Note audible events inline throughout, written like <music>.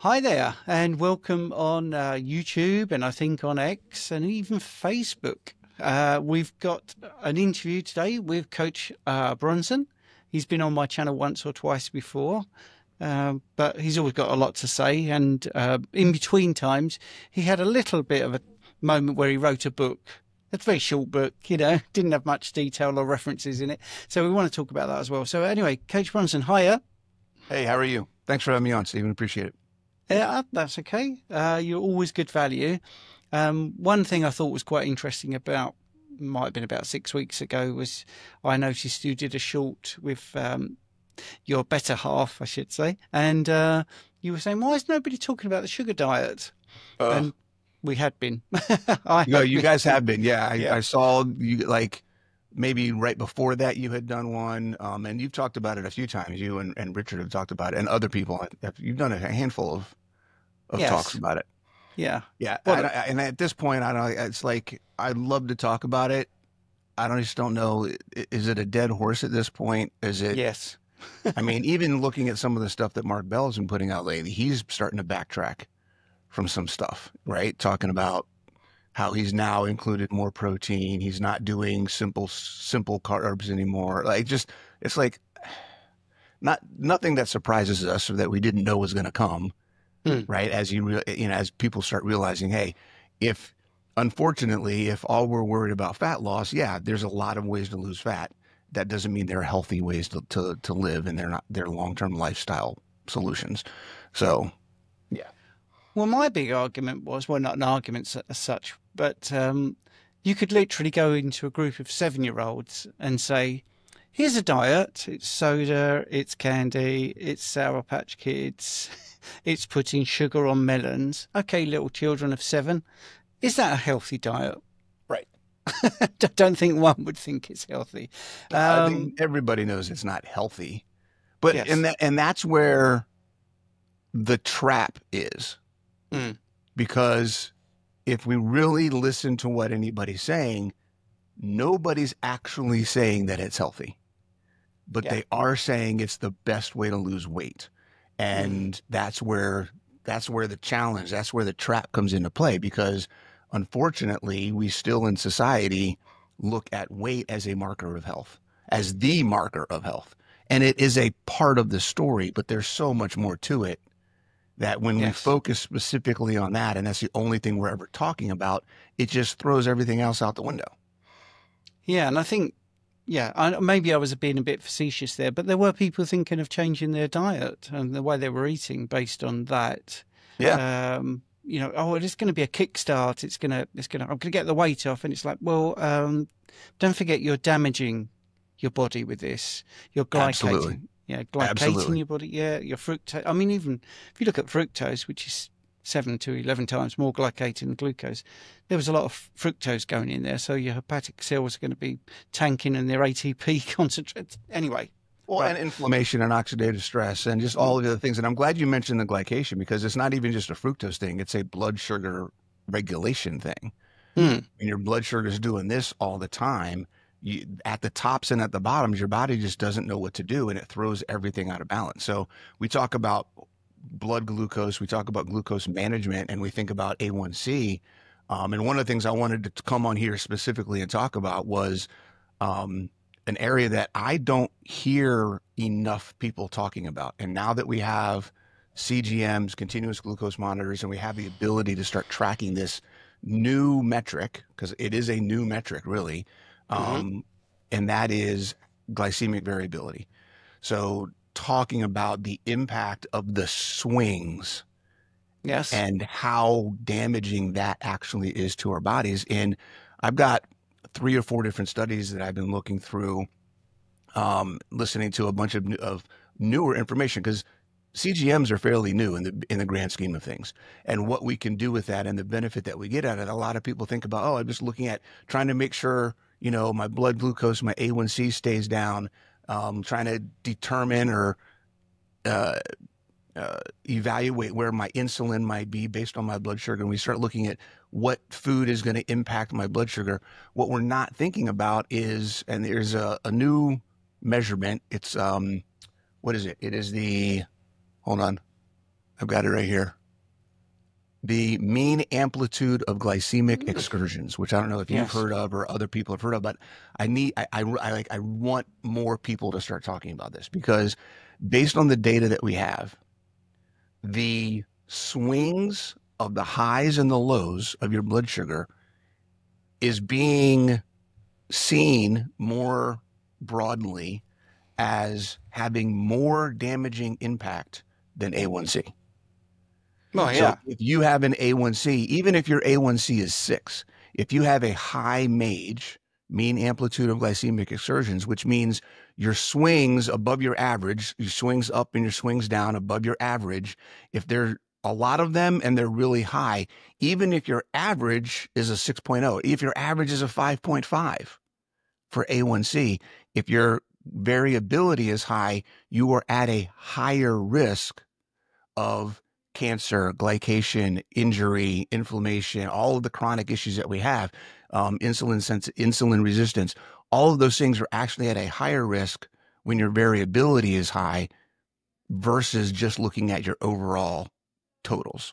Hi there, and welcome on uh, YouTube and I think on X and even Facebook. Uh, we've got an interview today with Coach uh, Bronson. He's been on my channel once or twice before, uh, but he's always got a lot to say. And uh, in between times, he had a little bit of a moment where he wrote a book. It's a very short book, you know, <laughs> didn't have much detail or references in it. So we want to talk about that as well. So, anyway, Coach Bronson, hiya. Hey, how are you? Thanks for having me on, Stephen. Appreciate it. Yeah, that's okay. Uh, you're always good value. Um, one thing I thought was quite interesting about might have been about six weeks ago was I noticed you did a short with um, your better half, I should say, and uh, you were saying, "Why is nobody talking about the sugar diet?" Uh, and we had been. <laughs> No, you been. guys have been. Yeah, I, Yeah. I saw you like maybe right before that you had done one, um, and you've talked about it a few times. You and, and Richard have talked about it, and other people. Have, you've done a handful of of Yes. talks about it. Yeah, Yeah, Well, and, I- and at this point, I don't. It's like I'd love to talk about it. I don't just don't know. Is it a dead horse at this point? Is it? yes, I mean, even looking at some of the stuff that Mark Bell has been putting out lately, he's starting to backtrack from some stuff, right? Talking about how he's now included more protein. He's not doing simple simple carbs anymore. Like just it's like <sighs> not nothing that surprises us or that we didn't know was going to come, Hmm. right? As you re- you know, as people start realizing, hey, if unfortunately, if all we're worried about fat loss, yeah, there's a lot of ways to lose fat. That doesn't mean they're healthy ways to to, to live, and they're not they're long term lifestyle solutions. So Well, my big argument was well, not an argument as such, but um, you could literally go into a group of seven year olds and say, here's a diet it's soda, it's candy, it's Sour Patch Kids, <laughs> it's putting sugar on melons. Okay, little children of seven, is that a healthy diet? Right. <laughs> I don't think one would think it's healthy. I Um, think everybody knows it's not healthy, but Yes. and that and that's where the trap is, Mm. because if we really listen to what anybody's saying, nobody's actually saying that it's healthy, but Yeah. they are saying it's the best way to lose weight, and that's where that's where the challenge, that's where the trap comes into play, because unfortunately, we still in society look at weight as a marker of health, as the marker of health. And it is a part of the story, but there's so much more to it that when we focus specifically on that, and that's the only thing we're ever talking about, it just throws everything else out the window. Yeah, and I think, yeah, I, maybe I was being a bit facetious there, but there were people thinking of changing their diet and the way they were eating based on that. Yeah. Um, you know, oh, it's going to be a kickstart. It's going to, it's going to, I'm going to get the weight off, and it's like, well, um, don't forget you're damaging your body with this. You're glycating. Absolutely. Yeah, glycating Absolutely. your body. Yeah, your fructose. I mean, even if you look at fructose, which is seven to eleven times more glycated than glucose, there was a lot of fructose going in there, so your hepatic cells are going to be tanking and their ATP <laughs> concentrate. Anyway, Well, Right. and inflammation and oxidative stress and just all of the other things. And I'm glad you mentioned the glycation because it's not even just a fructose thing, it's a blood sugar regulation thing. Hmm. When your blood sugar is doing this all the time, you, at the tops and at the bottoms, your body just doesn't know what to do and it throws everything out of balance. So we talk about blood glucose, we talk about glucose management, and we think about A1C. Um, and one of the things I wanted to come on here specifically and talk about was um, an area that I don't hear enough people talking about. And now that we have CGMs, continuous glucose monitors, and we have the ability to start tracking this new metric, because it is a new metric, really, um, and that is glycemic variability. So, talking about the impact of the swings yes, and how damaging that actually is to our bodies. And I've got three or four different studies that I've been looking through, um, listening to a bunch of, of newer information because CGMs are fairly new in the in the grand scheme of things, and what we can do with that and the benefit that we get out of it. A lot of people think about, oh, I'm just looking at trying to make sure you know my blood glucose, my A1C stays down, um, trying to determine or uh, uh, evaluate where my insulin might be based on my blood sugar. And we start looking at what food is going to impact my blood sugar. What we're not thinking about is, and there's a, a new measurement. It's um, what is it? It is the hold on. I've got it right here. The mean amplitude of glycemic mm. excursions, which I don't know if you've Yes. heard of or other people have heard of, but I need, I, I, I like, I want more people to start talking about this because based on the data that we have, the swings of the highs and the lows of your blood sugar is being seen more broadly as having more damaging impact than A1C. Well, So if you have an A1C, even if your A1C is six, if you have a high MAGE, mean amplitude of glycemic excursions, which means your swings above your average, your swings up and your swings down above your average, if there are a lot of them and they're really high, even if your average is a 6.0, if your average is a 5.5 for A1C, if your variability is high, you are at a higher risk of cancer, glycation, injury, inflammation, all of the chronic issues that we have, um, insulin sens- insulin resistance, all of those things are actually at a higher risk when your variability is high versus just looking at your overall totals.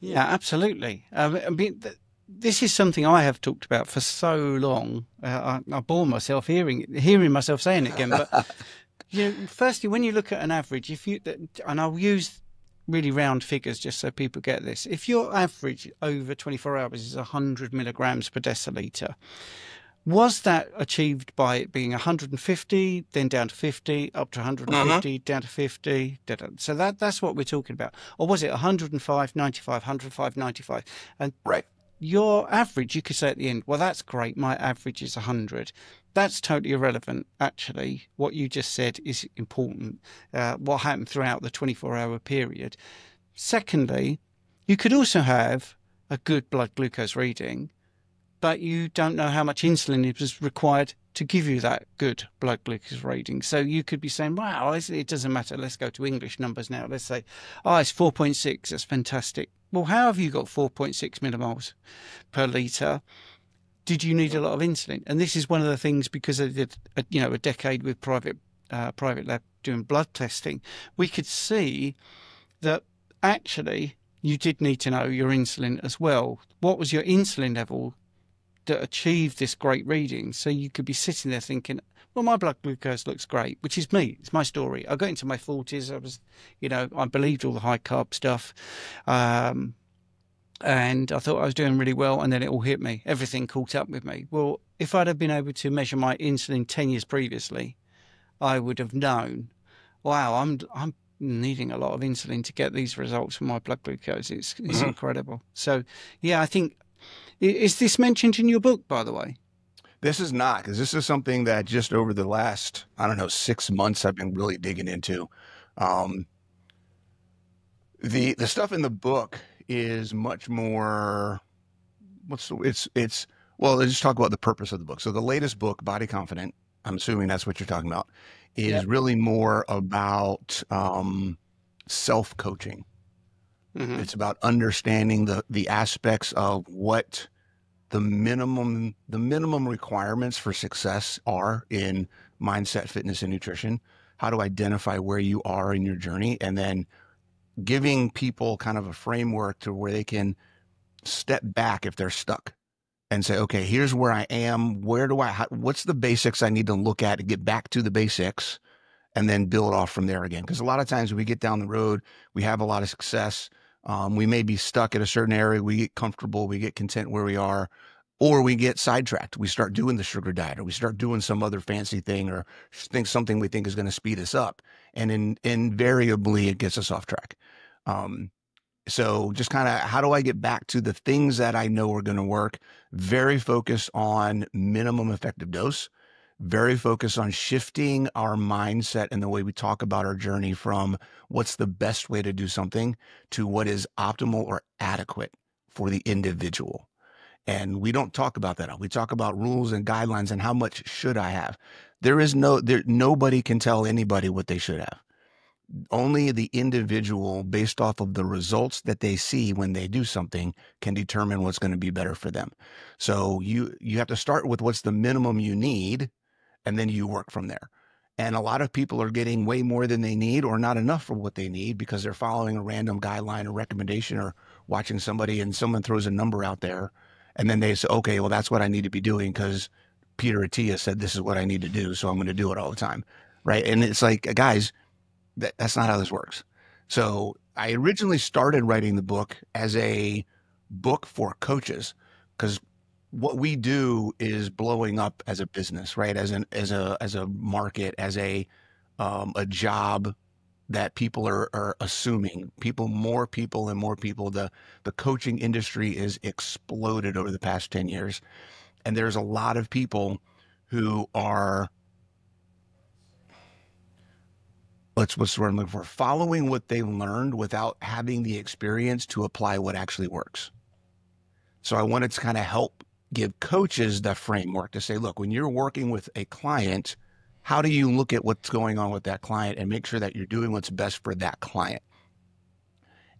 Yeah, absolutely. Um, I mean, th- this is something I have talked about for so long. Uh, I, I bore myself hearing hearing myself saying it again. But <laughs> you know, firstly, when you look at an average, if you and I'll use really round figures just so people get this. If your average over 24 hours is 100 milligrams per deciliter, was that achieved by it being 150, then down to 50, up to 150, uh-huh. down to 50? da- da. So that that's what we're talking about. Or was it 105, 95, 105, 95? And Right. your average, you could say at the end, well, that's great. My average is 100. That's totally irrelevant, actually. What you just said is important. Uh, what happened throughout the 24 hour period. Secondly, you could also have a good blood glucose reading, but you don't know how much insulin is required to give you that good blood glucose reading. So you could be saying, wow, it doesn't matter. Let's go to English numbers now. Let's say, oh, it's 4.6. That's fantastic. Well, how have you got 4.6 millimoles per litre? Did you need a lot of insulin? And this is one of the things because I did, a, you know, a decade with private uh, private lab doing blood testing. We could see that actually you did need to know your insulin as well. What was your insulin level that achieved this great reading? So you could be sitting there thinking, well, my blood glucose looks great, which is me. It's my story. I got into my 40s. I was, you know, I believed all the high carb stuff. Um, and I thought I was doing really well, and then it all hit me. Everything caught up with me. Well, if I'd have been able to measure my insulin ten years previously, I would have known. Wow, I'm I'm needing a lot of insulin to get these results from my blood glucose. It's it's Mhm. incredible. So, yeah, I think is this mentioned in your book, by the way? This is not because this is something that just over the last, I don't know, six months I've been really digging into. Um, the the stuff in the book is much more. What's the, it's it's well. Let's just talk about the purpose of the book. So the latest book, Body Confident. I'm assuming that's what you're talking about. Is Yep. really more about um, self coaching. Mhm. It's about understanding the the aspects of what the minimum the minimum requirements for success are in mindset, fitness, and nutrition. How to identify where you are in your journey, and then giving people kind of a framework to where they can step back if they're stuck and say, okay, here's where I am. Where do I? How, what's the basics I need to look at to get back to the basics, and then build off from there again. Because a lot of times we get down the road, we have a lot of success. Um, we may be stuck at a certain area. We get comfortable. We get content where we are, or we get sidetracked. We start doing the sugar diet, or we start doing some other fancy thing, or think something we think is going to speed us up, and in, invariably it gets us off track. Um, so just kind of how do I get back to the things that I know are going to work? Very focused on minimum effective dose. Very focused on shifting our mindset and the way we talk about our journey from what's the best way to do something to what is optimal or adequate for the individual. And we don't talk about that. We talk about rules and guidelines and how much should I have. There is no there nobody can tell anybody what they should have. Only the individual based off of the results that they see when they do something can determine what's going to be better for them. So you you have to start with what's the minimum you need and then you work from there. And a lot of people are getting way more than they need or not enough for what they need because they're following a random guideline or recommendation or watching somebody and someone throws a number out there. And then they say, okay, well, that's what I need to be doing because Peter Attia said this is what I need to do. So I'm going to do it all the time. Right. And it's like, guys, that, that's not how this works. So I originally started writing the book as a book for coaches because what we do is blowing up as a business, right? As an as a as a market, as a um, a job that people are, are assuming. People, more people, and more people. The the coaching industry is exploded over the past ten years, and there's a lot of people who are let's what's the word I'm looking for following what they learned without having the experience to apply what actually works. So I wanted to kind of help give coaches the framework to say, look, when you're working with a client, how do you look at what's going on with that client and make sure that you're doing what's best for that client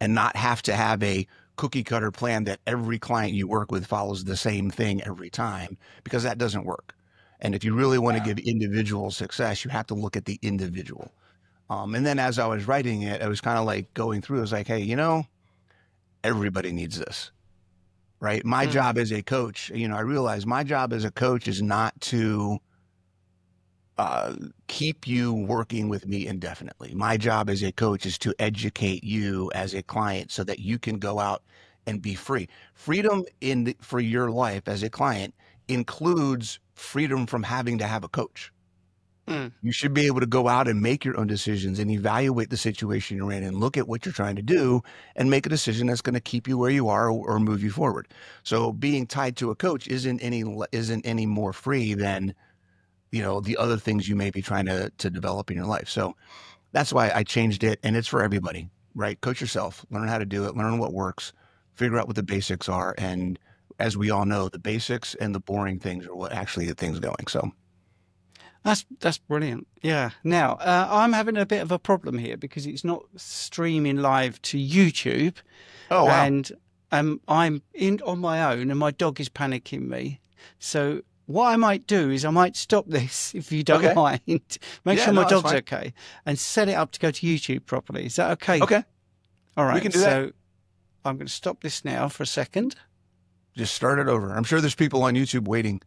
and not have to have a cookie cutter plan that every client you work with follows the same thing every time because that doesn't work. And if you really want yeah. to give individual success, you have to look at the individual. Um, and then as I was writing it, I was kind of like going through, I was like, hey, you know, everybody needs this right? My mm. job as a coach, you know, I realize my job as a coach is not to uh, keep you working with me indefinitely. My job as a coach is to educate you as a client so that you can go out and be free. Freedom in the, for your life as a client includes freedom from having to have a coach. Mm. You should be able to go out and make your own decisions and evaluate the situation you're in and look at what you're trying to do and make a decision that's going to keep you where you are or, or move you forward. So being tied to a coach isn't any isn't any more free than you know the other things you may be trying to to develop in your life. So that's why I changed it and it's for everybody, right? Coach yourself, learn how to do it, learn what works, figure out what the basics are and as we all know, the basics and the boring things are what actually get things going. So that's that's brilliant. Yeah. Now uh, I'm having a bit of a problem here because it's not streaming live to YouTube. Oh wow. And um, I'm in on my own, and my dog is panicking me. So what I might do is I might stop this <laughs> if you don't okay. mind. Make yeah, sure my no, dog's okay, and set it up to go to YouTube properly. Is that okay? Okay. All right. We can do so that. I'm going to stop this now for a second. Just start it over. I'm sure there's people on YouTube waiting.